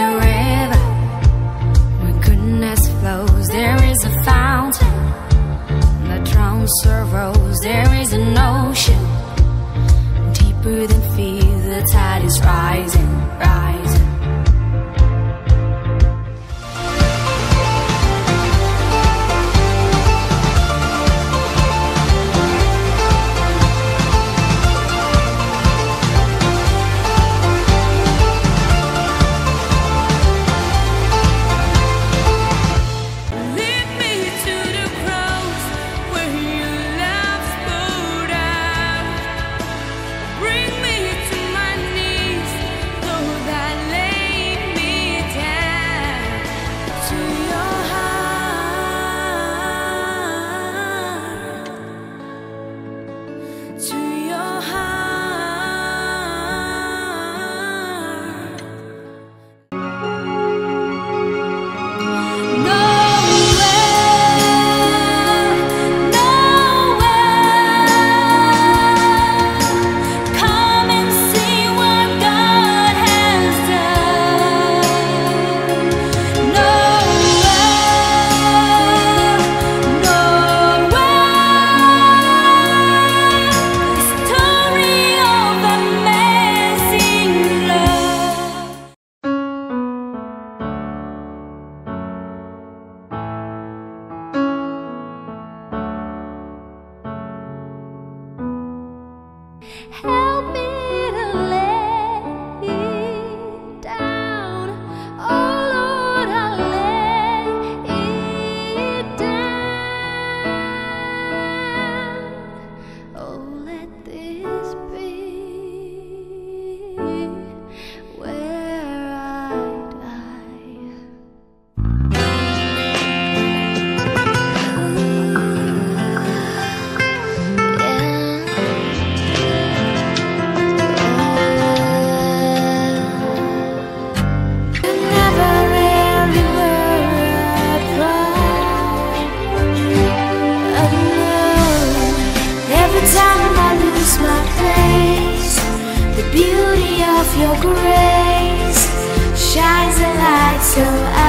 a river where goodness flows. There is a fountain that drowns sorrows. There is an ocean deeper than fear. The tide is rising. Hey. your grace shines a light so I